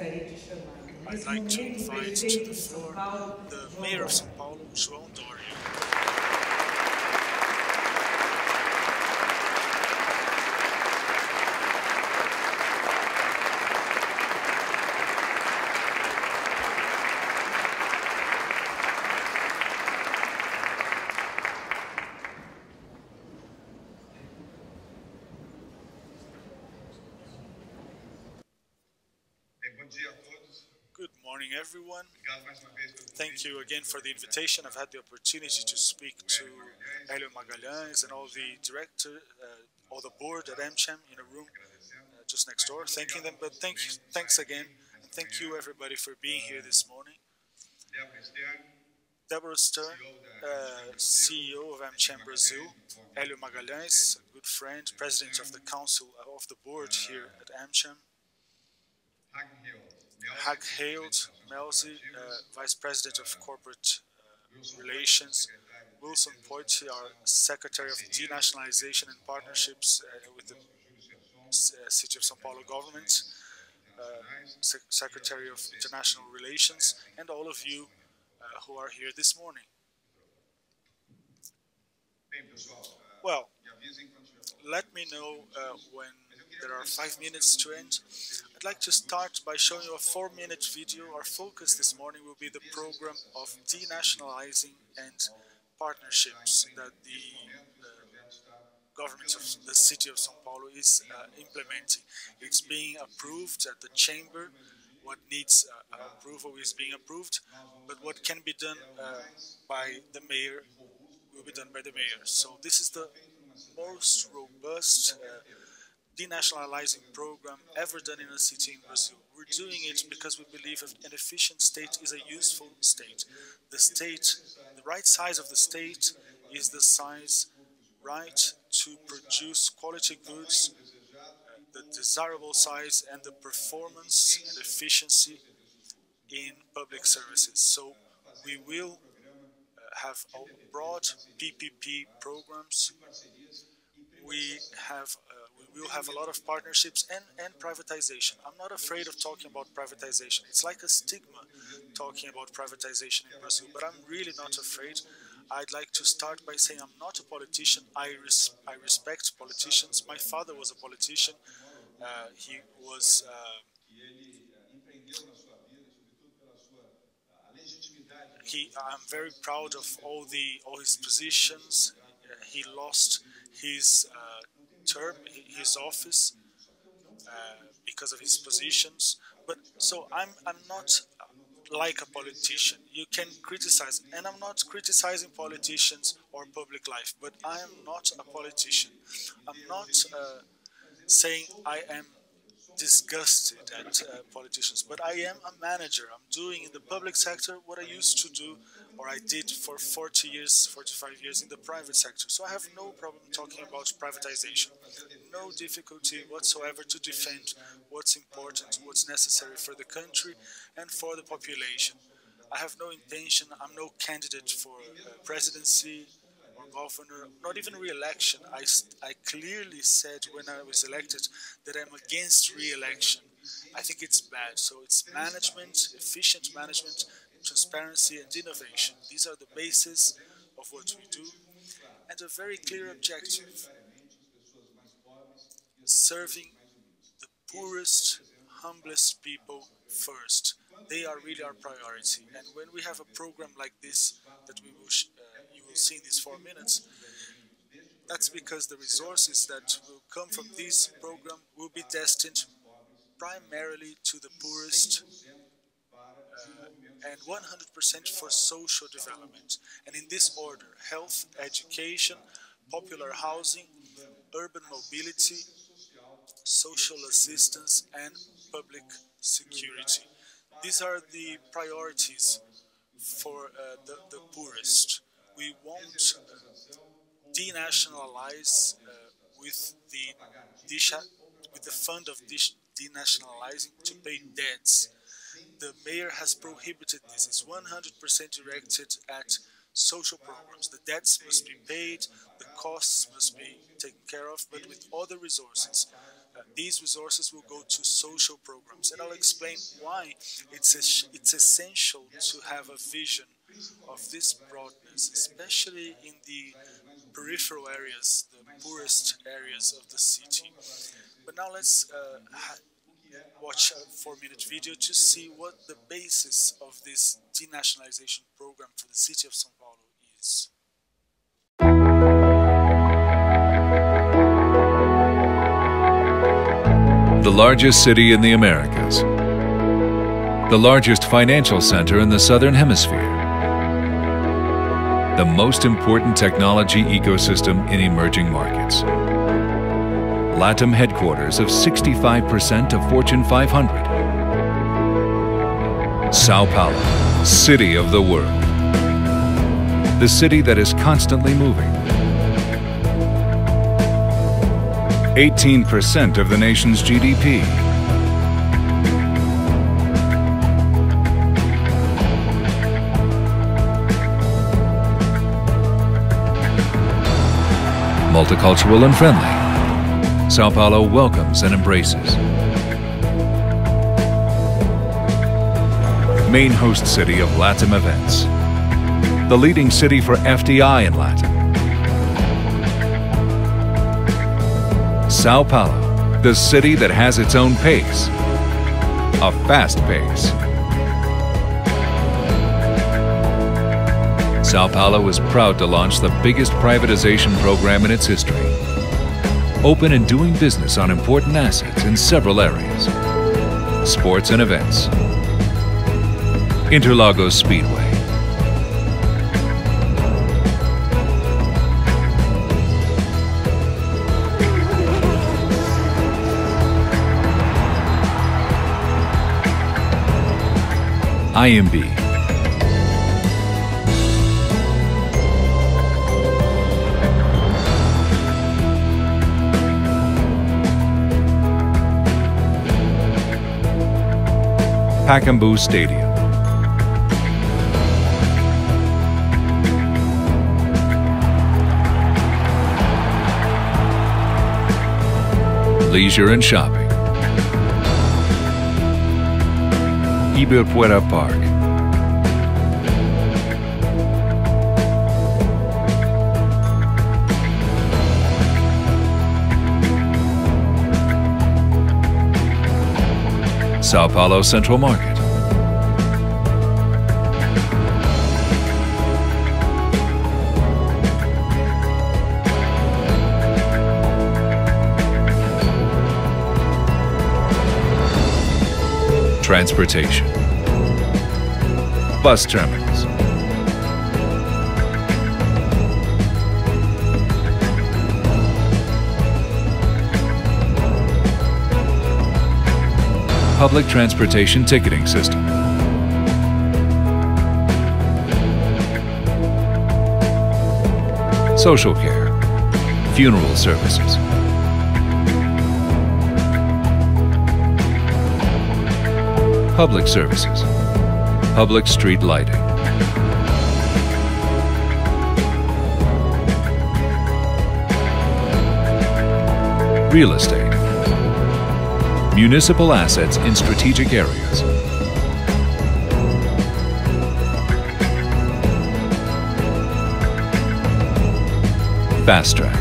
I'd like to invite to the floor the Mayor of. São Paulo, João Doria. Thank you again for the invitation. I've had the opportunity to speak to Helio Magalhães and all the director, uh, all the board at AmCham in a room uh, just next door, thanking them. But thank thanks again, and thank you everybody for being here this morning. Deborah Stern, uh, CEO of AmCham Brazil, Helio Magalhães, a good friend, president of the council of the board here at AmCham, Hag Hailed Melzi, uh, vice president of corporate uh, relations, Wilson Poitier, our Secretary of Denationalization and Partnerships uh, with the uh, City of São Paulo government, uh, Sec- Secretary of International Relations, and all of you who are here this morning. Well, let me know when there are five minutes to end. I'd like to start by showing you a four minute video. Our focus this morning will be the program of denationalizing and partnerships that the uh, government of the city of São Paulo is uh, implementing. It's being approved at the chamber. What needs uh, approval is being approved, but what can be done uh, by the mayor will be done by the mayor. So this is the most robust uh, denationalizing program ever done in a city in Brazil. We're doing it because we believe an efficient state is a useful state. The state, the right size of the state is the size right to produce quality goods, the desirable size and the performance and efficiency in public services. So we will uh, have broad PPP programs. We have we will have a lot of partnerships and, and privatization. I'm not afraid of talking about privatization. It's like a stigma talking about privatization in Brazil, but I'm really not afraid. I'd like to start by saying I'm not a politician. I, res- I respect politicians. My father was a politician. Uh, he was uh, he I'm very proud of all the all his positions. Uh, he lost his uh, term, his office, uh, because of his positions. But so I'm I'm not like a politician. You can criticize, and I'm not criticizing politicians or public life. But I am not a politician. I'm not uh, saying I am disgusted at uh, politicians, but I am a manager. I'm doing in the public sector what I used to do, or I did for 40 years, 45 years in the private sector. So I have no problem talking about privatization. No difficulty whatsoever to defend what's important, what's necessary for the country and for the population. I have no intention, I'm no candidate for uh, presidency governor, not even re-election. I, I clearly said when I was elected that I'm against re-election. I think it's bad. So it's management, efficient management, transparency, and innovation. These are the basis of what we do, and a very clear objective: serving the poorest, humblest people first. They are really our priority. And when we have a program like this that we will will see in these four minutes, that's because the resources that will come from this program will be destined primarily to the poorest uh, and 100% for social development. And in this order health, education, popular housing, urban mobility, social assistance, and public security. These are the priorities for uh, the, the poorest. We won't denationalize uh, with the with the fund of denationalizing to pay debts. The mayor has prohibited this. It's 100% directed at social programs. The debts must be paid, the costs must be taken care of, but with other resources. Uh, these resources will go to social programs, and I'll explain why it's, it's essential to have a vision of this broadness, especially in the peripheral areas, the poorest areas of the city. But now let's uh, watch a four-minute video to see what the basis of this denationalization program for the city of São Paulo is. The largest city in the Americas. The largest financial center in the Southern Hemisphere. The most important technology ecosystem in emerging markets. LATAM headquarters of 65% of Fortune 500. Sao Paulo, city of the world. The city that is constantly moving. 18% of the nation's GDP. Multicultural and friendly. Sao Paulo welcomes and embraces. Main host city of Latin events. The leading city for FDI in Latin. Sao Paulo, the city that has its own pace. A fast pace. Sao Paulo is proud to launch the biggest privatization program in its history open and doing business on important assets in several areas. Sports and events. Interlagos Speedway. Anhembi Pacaembu Stadium. Leisure and shopping. Ibirapuera Park. Sao Paulo Central Market. Transportation. Bus terminals. Public transportation ticketing system. Social care, funeral services. Public services, public street lighting. Real estate municipal assets in strategic areas. Fast Track.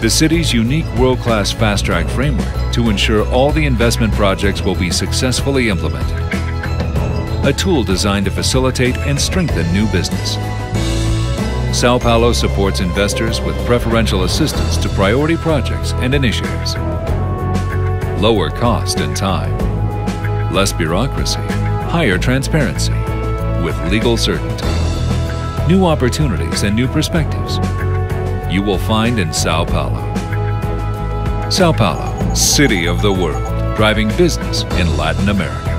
The city's unique world-class Fast Track framework to ensure all the investment projects will be successfully implemented. A tool designed to facilitate and strengthen new business. Sao Paulo supports investors with preferential assistance to priority projects and initiatives lower cost and time, less bureaucracy, higher transparency, with legal certainty, new opportunities and new perspectives. You will find in Sao Paulo. Sao Paulo, city of the world, driving business in Latin America.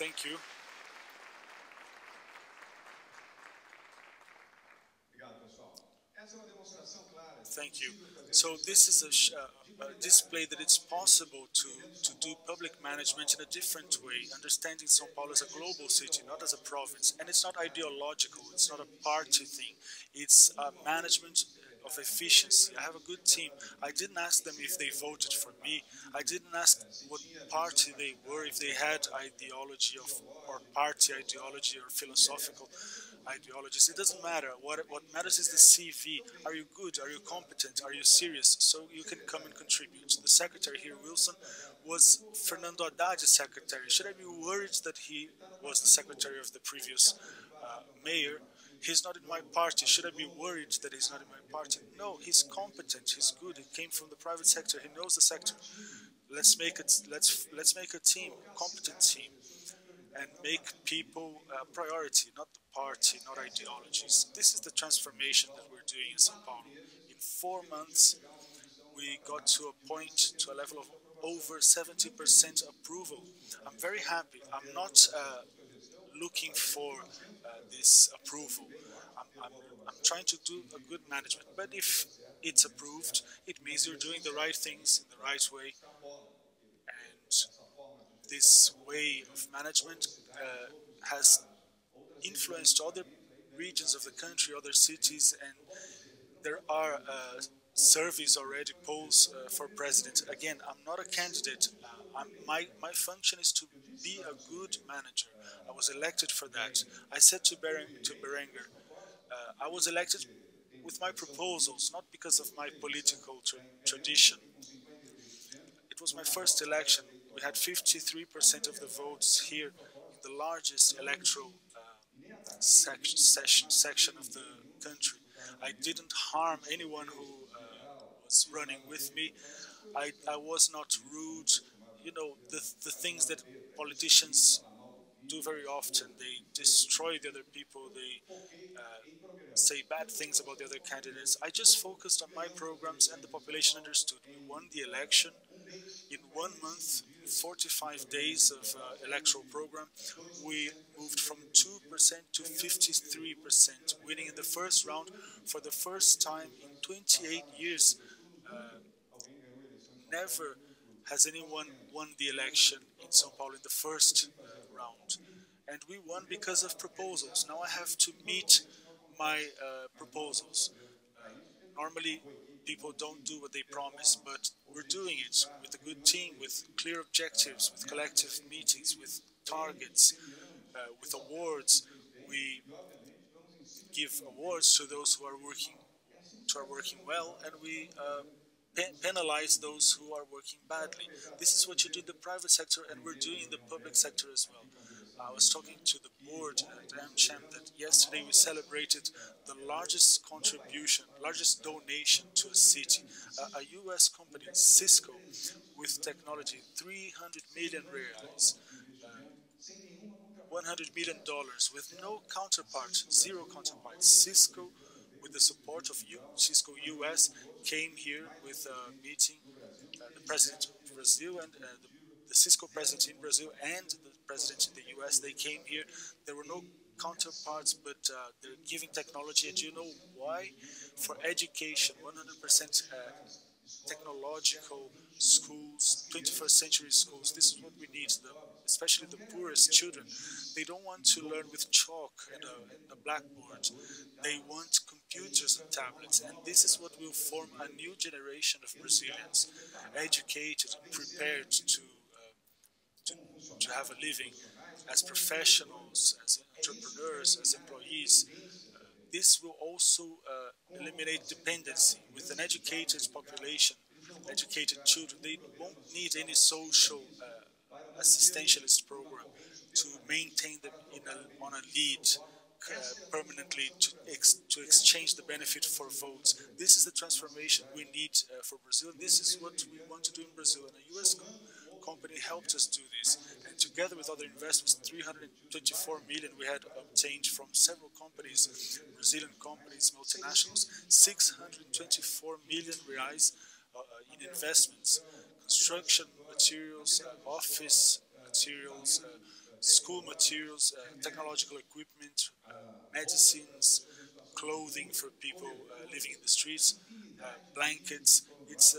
Thank you. Thank you. So this is a, uh, a, display that it's possible to, to do public management in a different way, understanding São Paulo as a global city, not as a province. And it's not ideological, it's not a party thing. It's a management of efficiency. I have a good team. I didn't ask them if they voted for me. I didn't ask what party they were, if they had ideology of, or party ideology or philosophical ideologies. It doesn't matter. What, what matters is the CV. Are you good? Are you competent? Are you serious? So you can come and contribute. The secretary here, Wilson, was Fernando Haddad's secretary. Should I be worried that he was the secretary of the previous uh, mayor? He's not in my party. Should I be worried that he's not in my party? No, he's competent. He's good. He came from the private sector. He knows the sector. Let's make it. Let's let's make a team, competent team and make people a priority, not the party, not ideologies. This is the transformation that we're doing in Sao Paulo. In four months, we got to a point, to a level of over 70% approval. I'm very happy. I'm not uh, looking for this approval. I'm, I'm, I'm trying to do a good management. But if it's approved, it means you're doing the right things in the right way. And this way of management uh, has influenced other regions of the country, other cities, and there are uh, surveys already, polls uh, for president. Again, I'm not a candidate. Uh, my, my function is to be a good manager. I was elected for that. I said to, Beren, to Berenguer, uh, I was elected with my proposals, not because of my political tra tradition. It was my first election we had 53% of the votes here in the largest electoral uh, sec section, section of the country. I didn't harm anyone who was running with me. I, I was not rude. You know, the, the things that politicians do very often. They destroy the other people. They uh, say bad things about the other candidates. I just focused on my programs and the population understood. We won the election in one month 45 days of uh, electoral program, we moved from 2% to 53%, winning in the first round for the first time in 28 years. Never has anyone won the election in São Paulo in the first uh, round. And we won because of proposals. Now I have to meet my uh, proposals. Uh, normally, people don't do what they promise, but we're doing it with a good team, with clear objectives, with collective meetings, with targets, uh, with awards. We give awards to those who are working, who are working well, and we uh, pe penalize those who are working badly. This is what you do in the private sector, and we're doing in the public sector as well. I was talking to the board at AmCham that yesterday we celebrated the largest contribution, largest donation to a city, uh, a US company, Cisco, with technology, 300 million reais. Uh, 100 million dollars with no counterpart, zero counterpart. Cisco, with the support of U Cisco US, came here with a meeting, uh, the president of Brazil and uh, the, the Cisco president in Brazil and the president in the US. They came here. There were no counterparts, but uh, they're giving technology. And you know why? For education, 100% uh, technological schools, 21st century schools. This is what we need, the, especially the poorest children. They don't want to learn with chalk and a, and a blackboard. They want computers and tablets. And this is what will form a new generation of Brazilians, educated and prepared to to have a living as professionals, as entrepreneurs, as employees. Uh, this will also uh, eliminate dependency. With an educated population, educated children, they won't need any social uh, assistentialist program to maintain them on a lead uh, permanently to, ex to exchange the benefit for votes. This is the transformation we need uh, for Brazil. This is what we want to do in Brazil. And a U.S company helped us do this. And together with other investments, 324 million we had obtained from several companies, Brazilian companies, multinationals, 624 million reais uh, in investments, construction materials, uh, office uh, materials, uh, school materials, uh, technological equipment, uh, medicines, clothing for people uh, living in the streets, blankets. It's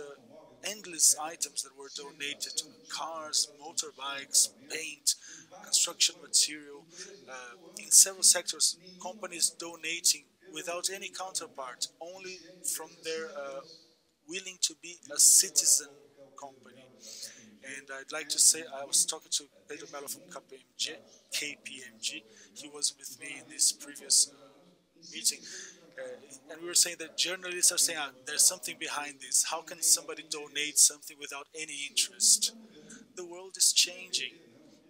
endless items that were donated cars, motorbikes, paint, construction material. Uh, in several sectors, companies donating without any counterpart, only from their uh, willing to be a citizen company. And I'd like to say I was talking to Pedro Mello from KPMG. KPMG. He was with me in this previous uh, meeting. Uh, and we were saying that journalists are saying ah, there's something behind this. How can somebody donate something without any interest? The world is changing.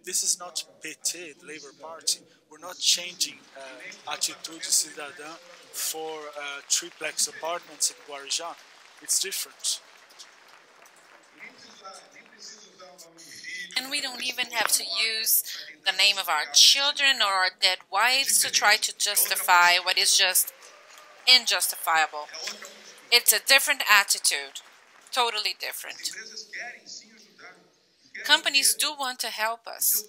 This is not PT, the Labour Party. We're not changing uh, Atitude Cidadã for uh, triplex apartments in Guarujá. It's different. And we don't even have to use the name of our children or our dead wives to try to justify what is just injustifiable. It's a different attitude, totally different. Companies do want to help us.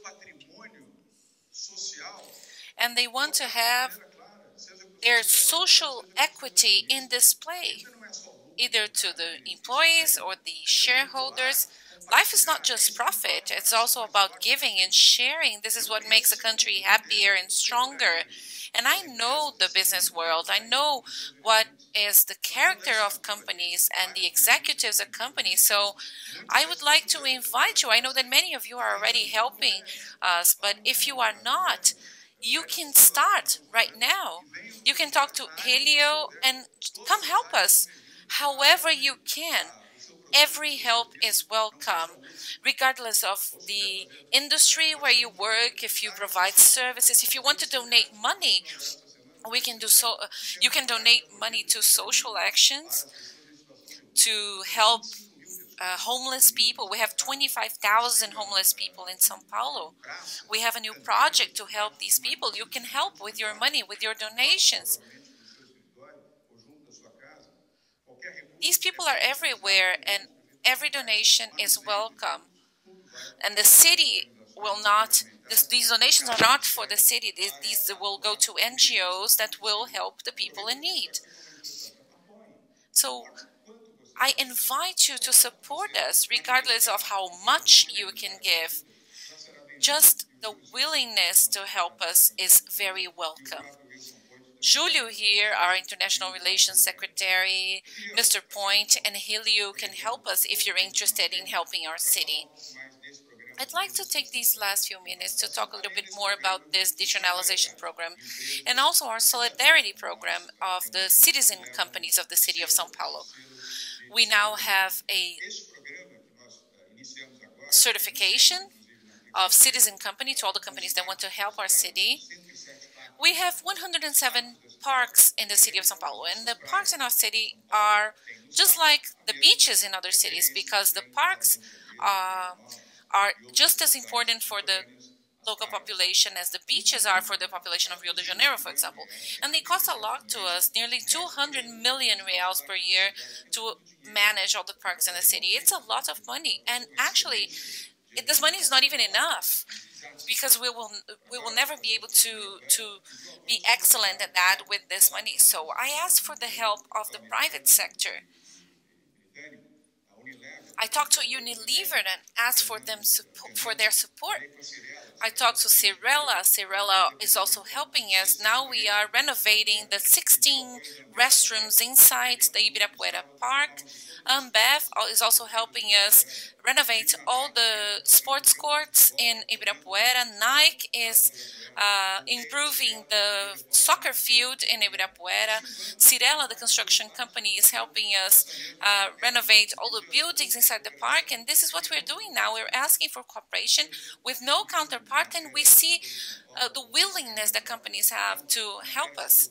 And they want to have their social equity in display, either to the employees or the shareholders life is not just profit, it's also about giving and sharing. This is what makes a country happier and stronger. And I know the business world. I know what is the character of companies and the executives of companies. So I would like to invite you. I know that many of you are already helping us, but if you are not, you can start right now. You can talk to Helio and come help us however you can every help is welcome, regardless of the industry where you work, if you provide services, if you want to donate money, we can do so. You can donate money to social actions to help uh, homeless people. We have 25,000 homeless people in Sao Paulo. We have a new project to help these people. You can help with your money, with your donations. These people are everywhere, and every donation is welcome. And the city will not, this, these donations are not for the city, these, these will go to NGOs that will help the people in need. So I invite you to support us, regardless of how much you can give. Just the willingness to help us is very welcome. Julio here, our International Relations Secretary, Mr. Point, and Helio can help us if you're interested in helping our city. I'd like to take these last few minutes to talk a little bit more about this digitalization program and also our solidarity program of the citizen companies of the city of Sao Paulo. We now have a certification of citizen company to all the companies that want to help our city we have 107 parks in the city of São Paulo, and the parks in our city are just like the beaches in other cities because the parks uh, are just as important for the local population as the beaches are for the population of Rio de Janeiro, for example. And they cost a lot to us, nearly 200 million reals per year to manage all the parks in the city. It's a lot of money. And actually, this money is not even enough because we will we will never be able to to be excellent at that with this money. So I ask for the help of the private sector. I talked to Unilever and asked for them for their support. I talked to Cyrela. Cyrela is also helping us. Now we are renovating the 16 restrooms inside the Ibirapuera Park. Ambev is also helping us renovate all the sports courts in Ibirapuera. Nike is uh, improving the soccer field in Ibirapuera. Cyrela, the construction company, is helping us uh, renovate all the buildings inside the park. And this is what we're doing now. We're asking for cooperation with no counterpart, and we see uh, the willingness that companies have to help us.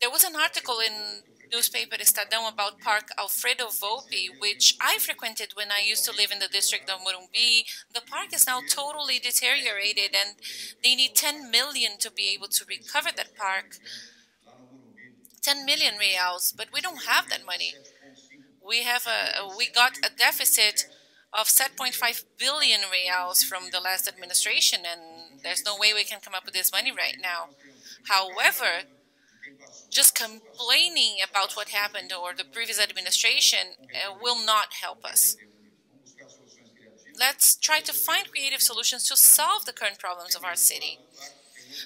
There was an article in newspaper Estadão about Park Alfredo Volpi, which I frequented when I used to live in the district of Morumbi. The park is now totally deteriorated and they need 10 million to be able to recover that park. 10 million reals, but we don't have that money. We have a, we got a deficit of 7.5 billion reals from the last administration, and there's no way we can come up with this money right now. However, just complaining about what happened or the previous administration uh, will not help us. Let's try to find creative solutions to solve the current problems of our city.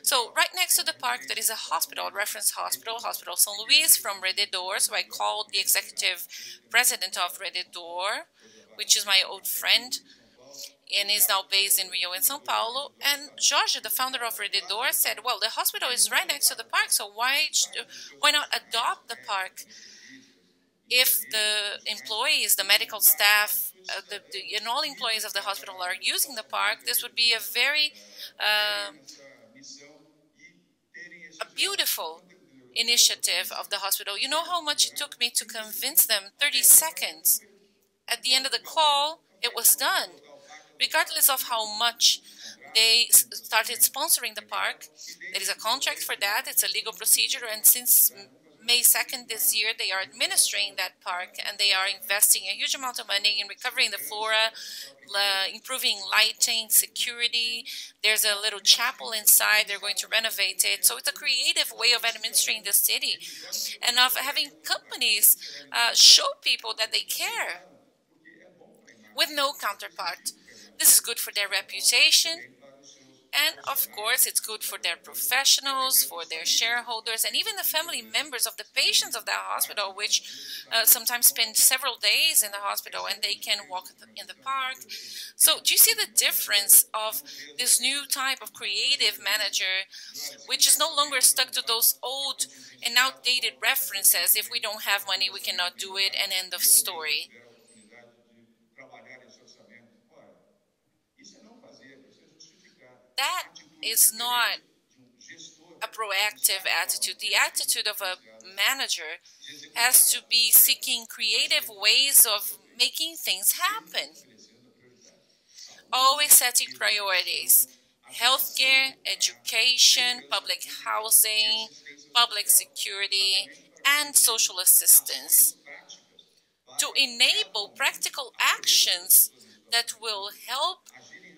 So right next to the park, there is a hospital, reference hospital, Hospital São Luís from Rede D'Or. So I called the executive president of Rede D'Or, which is my old friend, and is now based in Rio and São Paulo. And Jorge, the founder of Rede D'Or, said, well, the hospital is right next to the park, so why, why not adopt the park? If the employees, the medical staff, uh, the, the, and all employees of the hospital are using the park, this would be a very uh, a beautiful initiative of the hospital. You know how much it took me to convince them? 30 seconds. At the end of the call, it was done. Regardless of how much they started sponsoring the park, there is a contract for that, it's a legal procedure, and since May 2nd this year, they are administering that park and they are investing a huge amount of money in recovering the flora, improving lighting, security. There's a little chapel inside. They're going to renovate it. So it's a creative way of administering the city and of having companies uh, show people that they care with no counterpart. This is good for their reputation and of course, it's good for their professionals, for their shareholders, and even the family members of the patients of that hospital, which uh, sometimes spend several days in the hospital and they can walk in the park. So, do you see the difference of this new type of creative manager, which is no longer stuck to those old and outdated references? If we don't have money, we cannot do it, and end of story. That is not a proactive attitude. The attitude of a manager has to be seeking creative ways of making things happen. Always setting priorities healthcare, education, public housing, public security, and social assistance to enable practical actions that will help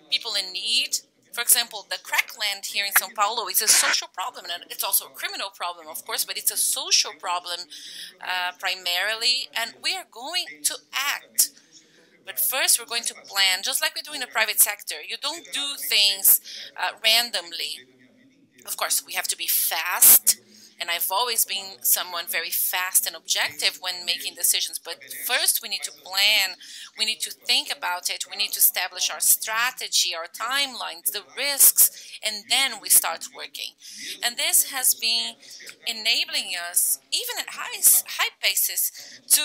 people in need for example, the crackland here in Sao Paulo is a social problem, and it's also a criminal problem, of course, but it's a social problem uh, primarily, and we are going to act. But first, we're going to plan, just like we do in the private sector. You don't do things uh, randomly. Of course, we have to be fast and I've always been someone very fast and objective when making decisions. But first, we need to plan, we need to think about it, we need to establish our strategy, our timelines, the risks, and then we start working. And this has been enabling us, even at high, high paces, to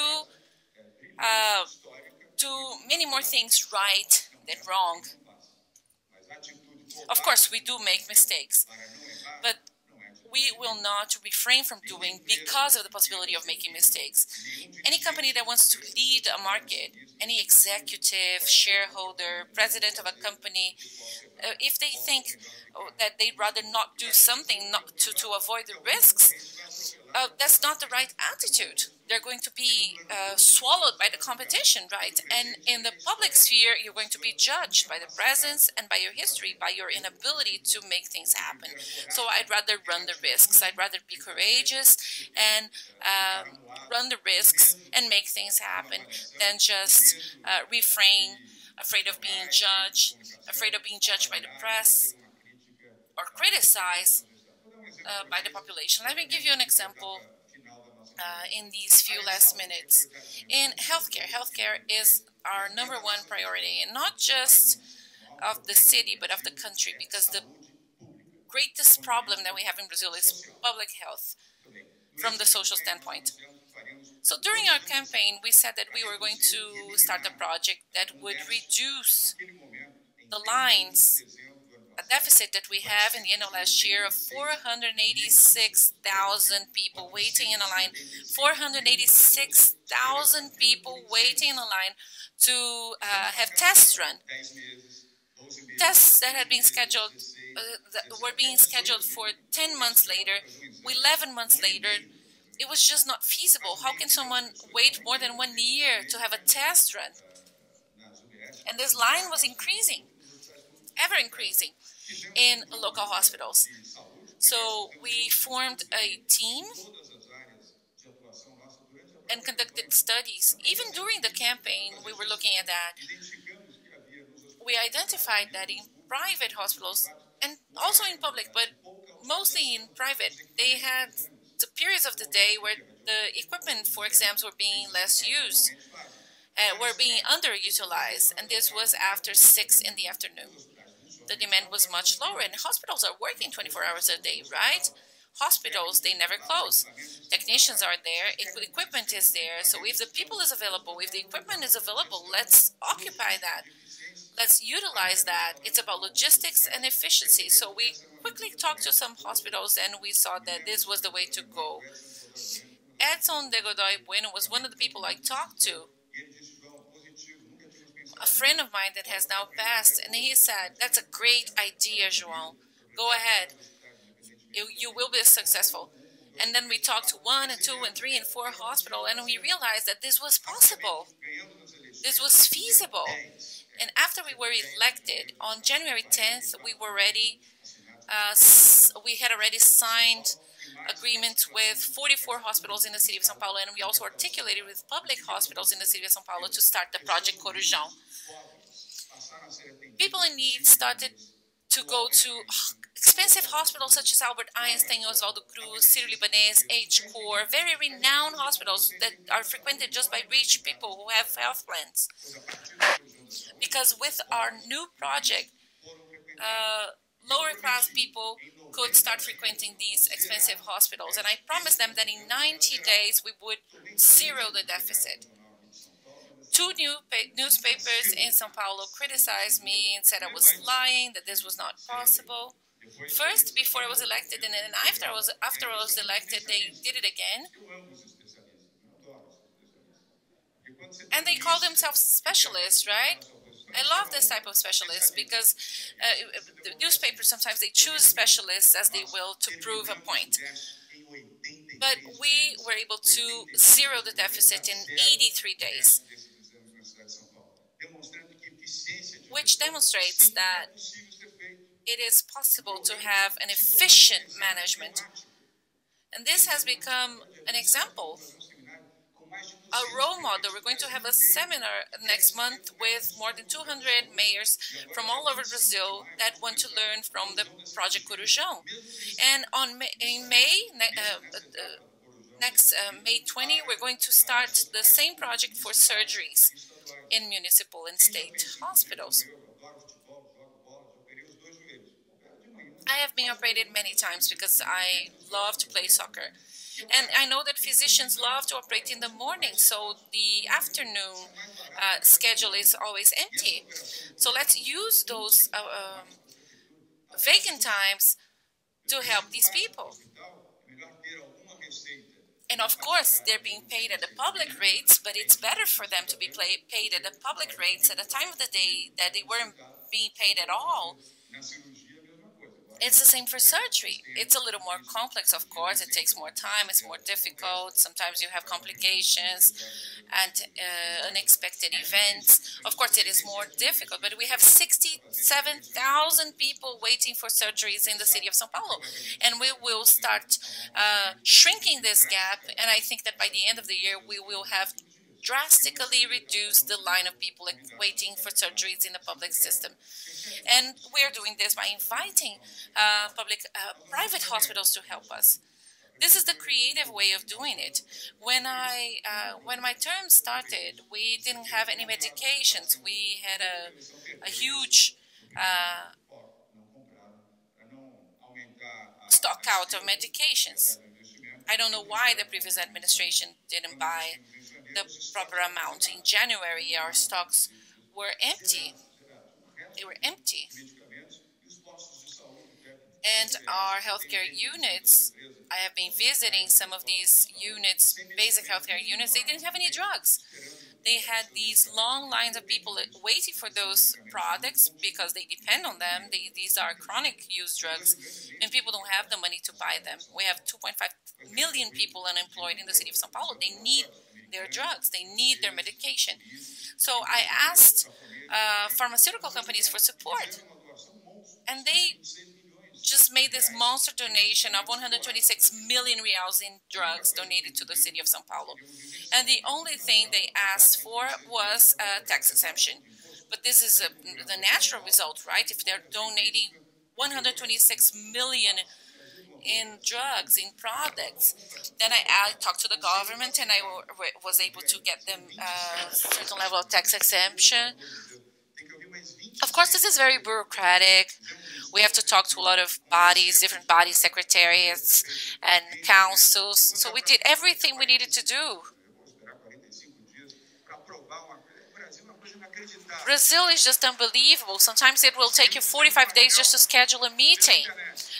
uh, do many more things right than wrong. Of course, we do make mistakes, but we will not refrain from doing because of the possibility of making mistakes. Any company that wants to lead a market, any executive, shareholder, president of a company, uh, if they think oh, that they'd rather not do something not to, to avoid the risks, uh, that's not the right attitude they're going to be uh, swallowed by the competition, right? And in the public sphere, you're going to be judged by the presence and by your history, by your inability to make things happen. So I'd rather run the risks. I'd rather be courageous and um, run the risks and make things happen than just uh, refrain, afraid of being judged, afraid of being judged by the press or criticized uh, by the population. Let me give you an example uh, in these few last minutes. In healthcare, healthcare is our number one priority, and not just of the city, but of the country, because the greatest problem that we have in Brazil is public health from the social standpoint. So during our campaign, we said that we were going to start a project that would reduce the lines a deficit that we have in the end of last year of 486,000 people waiting in a line. 486,000 people waiting in a line to uh, have tests run. Tests that had been scheduled uh, were being scheduled for 10 months later, 11 months later. It was just not feasible. How can someone wait more than one year to have a test run? And this line was increasing, ever increasing in local hospitals. So we formed a team and conducted studies. Even during the campaign, we were looking at that. We identified that in private hospitals and also in public, but mostly in private, they had the periods of the day where the equipment for exams were being less used, uh, were being underutilized, and this was after 6 in the afternoon. The demand was much lower, and hospitals are working 24 hours a day, right? Hospitals, they never close. Technicians are there, equipment is there, so if the people is available, if the equipment is available, let's occupy that. Let's utilize that. It's about logistics and efficiency. So we quickly talked to some hospitals and we saw that this was the way to go. Edson de Godoy Bueno was one of the people I talked to. A friend of mine that has now passed, and he said, That's a great idea, João. Go ahead. You, you will be successful. And then we talked to one and two and three and four hospital, and we realized that this was possible. This was feasible. And after we were elected on January 10th, we were ready. Uh, we had already signed agreement with 44 hospitals in the city of São Paulo, and we also articulated with public hospitals in the city of São Paulo to start the Project Corujão. People in need started to go to expensive hospitals such as Albert Einstein, Oswaldo Cruz, Sírio-Libanês, HCor, very renowned hospitals that are frequented just by rich people who have health plans. Because with our new project, uh, lower class people could start frequenting these expensive hospitals. And I promised them that in 90 days we would zero the deficit. Two new newspapers in Sao Paulo criticized me and said I was lying, that this was not possible. First, before I was elected, and then after I was after I was elected, they did it again. And they call themselves specialists, right? I love this type of specialists because uh, the newspapers sometimes they choose specialists as they will to prove a point. But we were able to zero the deficit in 83 days, which demonstrates that it is possible to have an efficient management. And this has become an example a role model. We're going to have a seminar next month with more than 200 mayors from all over Brazil that want to learn from the Project Corujão. And on May, in May, uh, uh, next uh, May 20, we're going to start the same project for surgeries in municipal and state hospitals. I have been operated many times because I love to play soccer. And I know that physicians love to operate in the morning, so the afternoon uh, schedule is always empty. So let's use those uh, um, vacant times to help these people. And of course, they're being paid at the public rates, but it's better for them to be paid at the public rates at a time of the day that they weren't being paid at all it's the same for surgery. It's a little more complex, of course. It takes more time. It's more difficult. Sometimes you have complications and uh, unexpected events. Of course, it is more difficult. But we have 67,000 people waiting for surgeries in the city of São Paulo, and we will start uh, shrinking this gap. And I think that by the end of the year, we will have drastically reduce the line of people waiting for surgeries in the public system. And we're doing this by inviting uh, public, uh, private hospitals to help us. This is the creative way of doing it. When I, uh, when my term started, we didn't have any medications. We had a, a huge uh, stock out of medications. I don't know why the previous administration didn't buy the proper amount. In January, our stocks were empty they were empty. And our healthcare units, I have been visiting some of these units, basic healthcare units, they didn't have any drugs. They had these long lines of people waiting for those products because they depend on them. They, these are chronic use drugs, and people don't have the money to buy them. We have 2.5 million people unemployed in the city of Sao Paulo. They need their drugs, they need their medication. So I asked uh, pharmaceutical companies for support. And they just made this monster donation of 126 million reals in drugs donated to the city of Sao Paulo. And the only thing they asked for was a tax exemption. But this is a, the natural result, right? If they're donating 126 million in drugs, in products. Then I, I talked to the government and I was able to get them a certain level of tax exemption. Of course, this is very bureaucratic. We have to talk to a lot of bodies, different bodies, secretariats, and councils. So we did everything we needed to do. Brazil is just unbelievable. Sometimes it will take you 45 days just to schedule a meeting.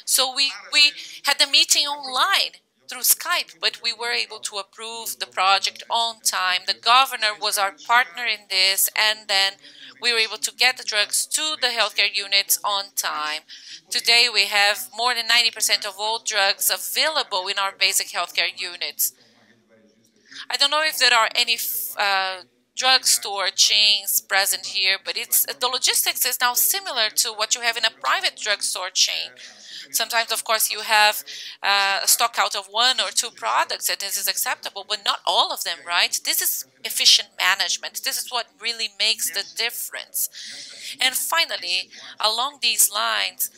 So we, we had the meeting online through Skype, but we were able to approve the project on time. The governor was our partner in this, and then we were able to get the drugs to the healthcare units on time. Today, we have more than 90% of all drugs available in our basic healthcare units. I don't know if there are any uh, drugstore chains present here, but it's the logistics is now similar to what you have in a private drugstore chain. Sometimes, of course, you have uh, a stock out of one or two products, and this is acceptable, but not all of them, right? This is efficient management. This is what really makes the difference. And finally, along these lines,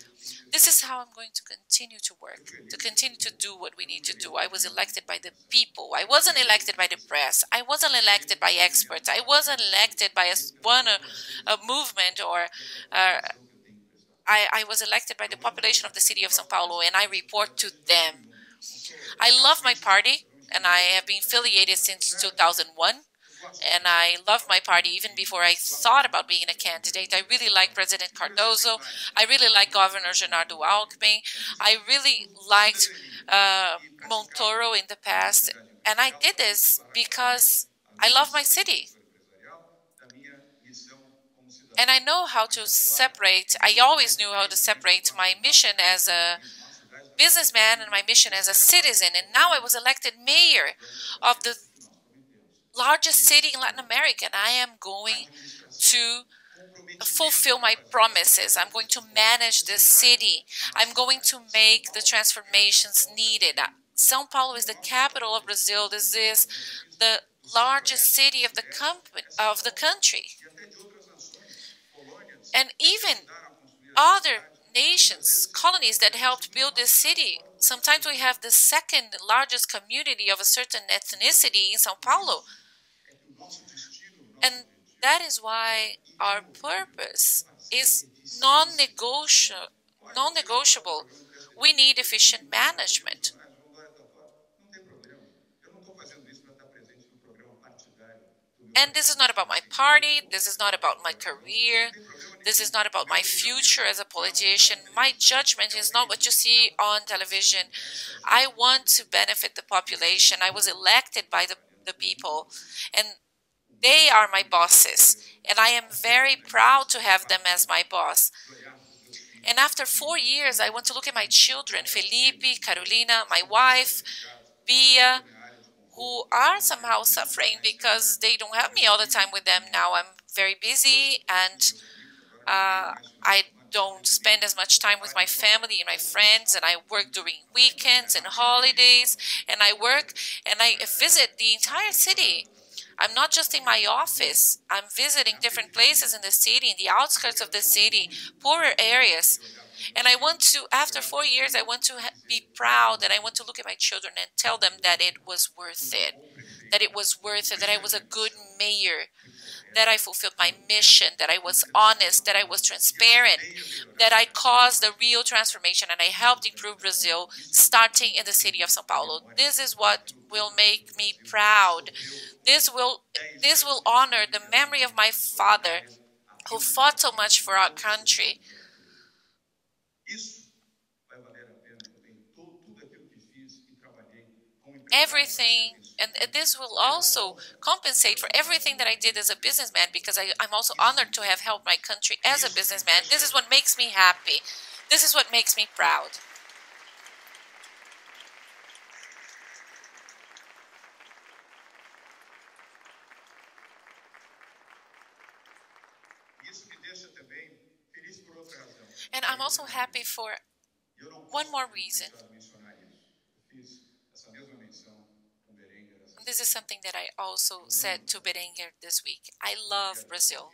this is how I'm going to continue to work, to continue to do what we need to do. I was elected by the people. I wasn't elected by the press. I wasn't elected by experts. I wasn't elected by a, one a, a movement or uh, I, I was elected by the population of the city of Sao Paulo and I report to them. I love my party and I have been affiliated since 2001 and I love my party even before I thought about being a candidate. I really like President Cardoso. I really like Governor Geraldo Alckmin. I really liked uh, Montoro in the past, and I did this because I love my city and I know how to separate, I always knew how to separate my mission as a businessman and my mission as a citizen. And now I was elected mayor of the largest city in Latin America, and I am going to fulfill my promises. I'm going to manage the city. I'm going to make the transformations needed. São Paulo is the capital of Brazil. This is the largest city of the, of the country. And even other nations, colonies that helped build this city. Sometimes we have the second largest community of a certain ethnicity in Sao Paulo. And that is why our purpose is non-negotiable. We need efficient management. And this is not about my party, this is not about my career, this is not about my future as a politician. My judgment is not what you see on television. I want to benefit the population. I was elected by the, the people, and they are my bosses. And I am very proud to have them as my boss. And after four years, I want to look at my children, Felipe, Carolina, my wife, Bia, who are somehow suffering because they don't have me all the time with them now. I'm very busy and uh, I don't spend as much time with my family and my friends, and I work during weekends and holidays, and I work and I visit the entire city. I'm not just in my office, I'm visiting different places in the city, in the outskirts of the city, poorer areas. And I want to, after four years, I want to be proud and I want to look at my children and tell them that it was worth it, that it was worth it, that I was a good mayor, that I fulfilled my mission, that I was honest, that I was transparent, that I caused a real transformation and I helped improve Brazil starting in the city of Sao Paulo. This is what will make me proud. This will this will honor the memory of my father who fought so much for our country. everything and this will also compensate for everything that I did as a businessman because I, am also honored to have helped my country as a businessman. This is what makes me happy. This is what makes me proud. And I'm also happy for one more reason. This is something that I also said to Berenguer this week. I love Brazil.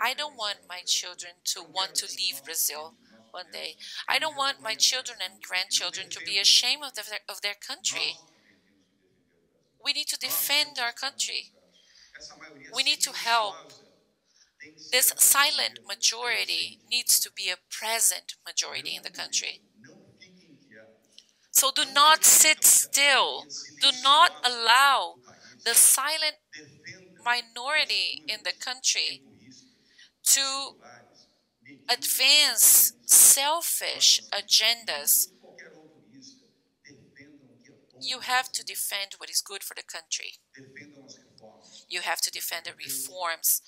I don't want my children to want to leave Brazil one day. I don't want my children and grandchildren to be ashamed of their, of their country. We need to defend our country. We need to help. This silent majority needs to be a present majority in the country. So do not sit still. Do not allow the silent minority in the country to advance selfish agendas. You have to defend what is good for the country. You have to defend the reforms.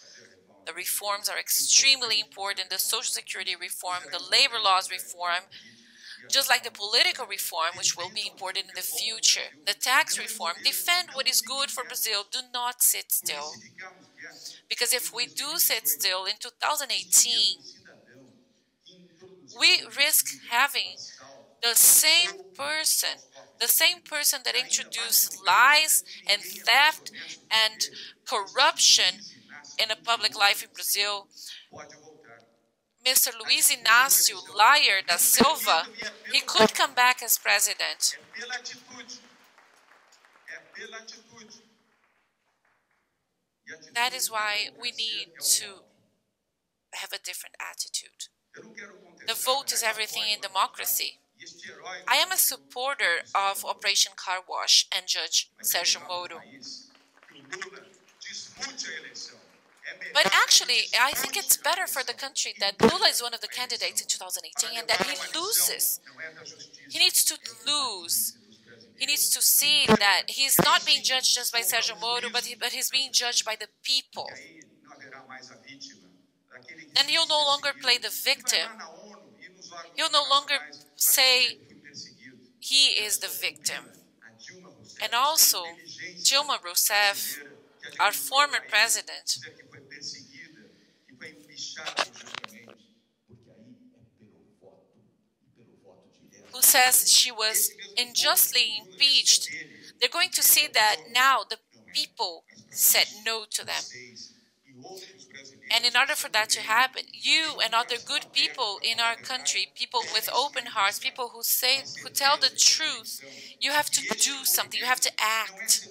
The reforms are extremely important the social security reform, the labor laws reform, just like the political reform, which will be important in the future, the tax reform. Defend what is good for Brazil. Do not sit still. Because if we do sit still in 2018, um cidadão que introduziu we risk having the same person, the same person that introduced lies and theft and corruption in a public life in Brazil. Mr. Luiz Inácio Liar da Silva, he could come back as president. That is why we need to have a different attitude. The vote is everything in democracy. I am a supporter of Operation Car Wash and Judge melhor Moro. But actually, I think it's better for the country that Lula is one of the candidates in 2018 and that he loses. He needs to lose. He needs to see that he's not being judged just by Sergio Moro, but, he, but he's being judged by the people. And he'll no longer play the victim. He'll no longer say. He is the victim. And also, Dilma Rousseff, our former president, who says she was unjustly impeached, they're going to see that now the people said no to them. And in order for that to happen, you and other good people in our country, people with open hearts, people who say, who tell the truth, you have to do something, you have to act.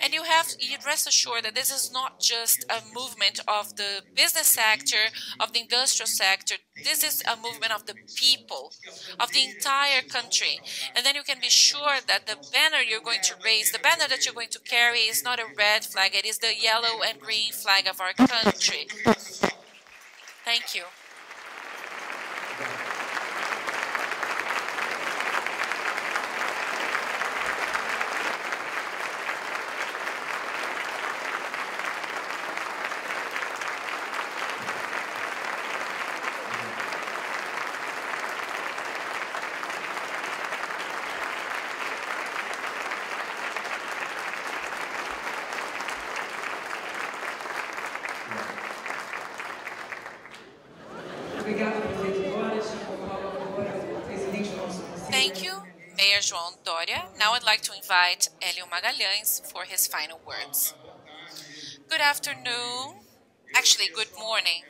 And you have you rest assured that this is not just a movement of the business sector, of the industrial sector. This is a movement of the people, of the entire country. And then you can be sure that the banner you're going to raise, the banner that you're going to carry, is not a red flag. It is the yellow and green flag of our country. Thank you. Obrigada, prefeito Dória. Chama a palavra agora o presidente do nosso conselho. Thank you, Mayor João Doria. Now I'd like to invite Hélio Magalhães for his final words. Good afternoon. Actually, good morning.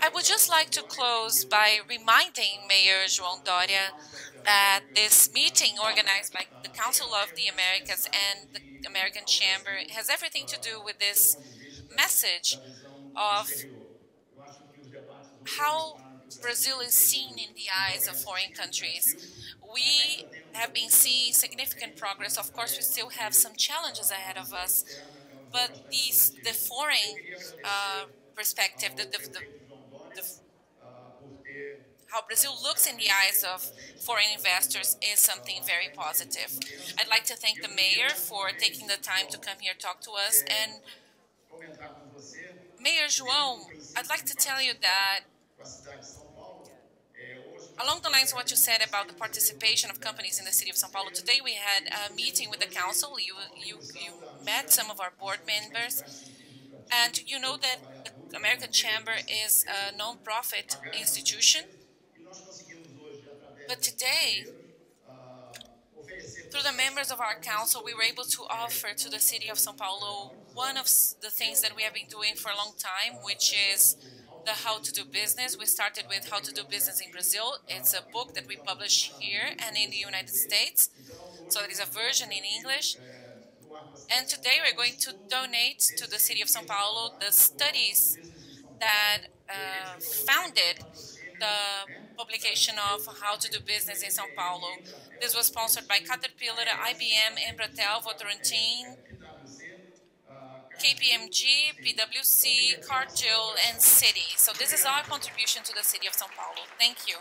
I would just like to close by reminding Mayor João Doria that this meeting organized by the Council of the Americas and the American Chamber has everything to do with this message of how Brazil is seen in the eyes of foreign countries. We have been seeing significant progress. Of course, we still have some challenges ahead of us, but these, the foreign uh, perspective, the, the, the, how Brazil looks in the eyes of foreign investors is something very positive. I'd like to thank the mayor for taking the time to come here talk to us. And Mayor João, I'd like to tell you that along the lines of what you said about the participation of companies in the city of São Paulo, today we had a meeting with the council. You, you, you met some of our board members, and you know that the American Chamber is a non-profit institution, but today, through the members of our council, we were able to offer to the city of São Paulo one of the things that we have been doing for a long time, which is the How to Do Business. We started with How to Do Business in Brazil. It's a book that we publish here and in the United States. So there is a version in English. And today we're going to donate to the city of São Paulo the studies that uh, founded the publication of How to Do Business in São Paulo. This was sponsored by Caterpillar, IBM, Embratel, Votorantim, KPMG, PwC, Cargill, and Citi. So this is our contribution to the city of São Paulo. Thank you.